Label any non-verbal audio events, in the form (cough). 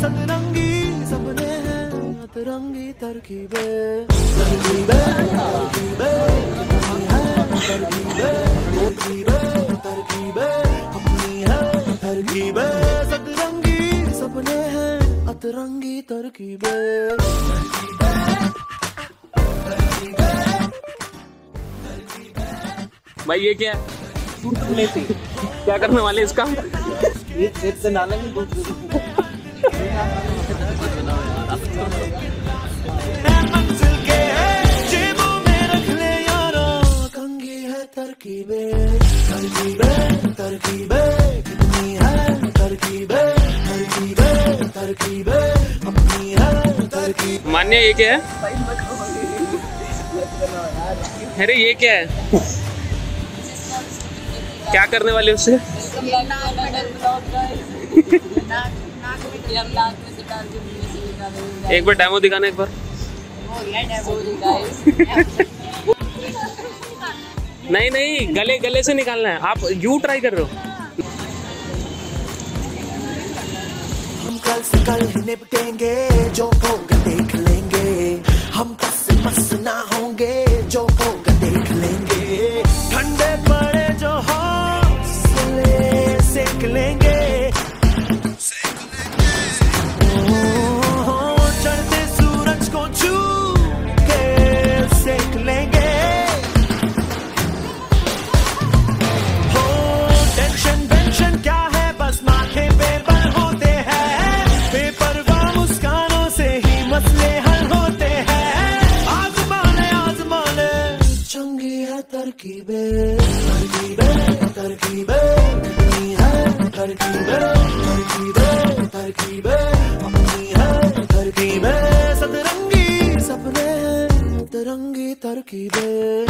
सतरंगी सपने हैं अतरंगी तरकीबें तरकीबें तरकीबें तरकीबें अपनी है तरकीबें सतरंगी सपने हैं, अतरंगी, तरकीबें। भाई, ये क्या? है क्या करने वाले इसका? है मान्य, ये क्या है? अरे, ये क्या है? क्या करने वाले उससे? (laughs) एक बार डेमो दिखाना एक बार। नहीं नहीं गले गले से निकालना है। आप यू ट्राई कर रहे हो। कल से कल निपटेंगे जो होगा। तरकीबें तरकीबें तरकीबें तरकीबें तरकीबें तरकीबें अपनी है तरकीबें। सतरंगी सपने तरंगी तरंगी तरकीबें।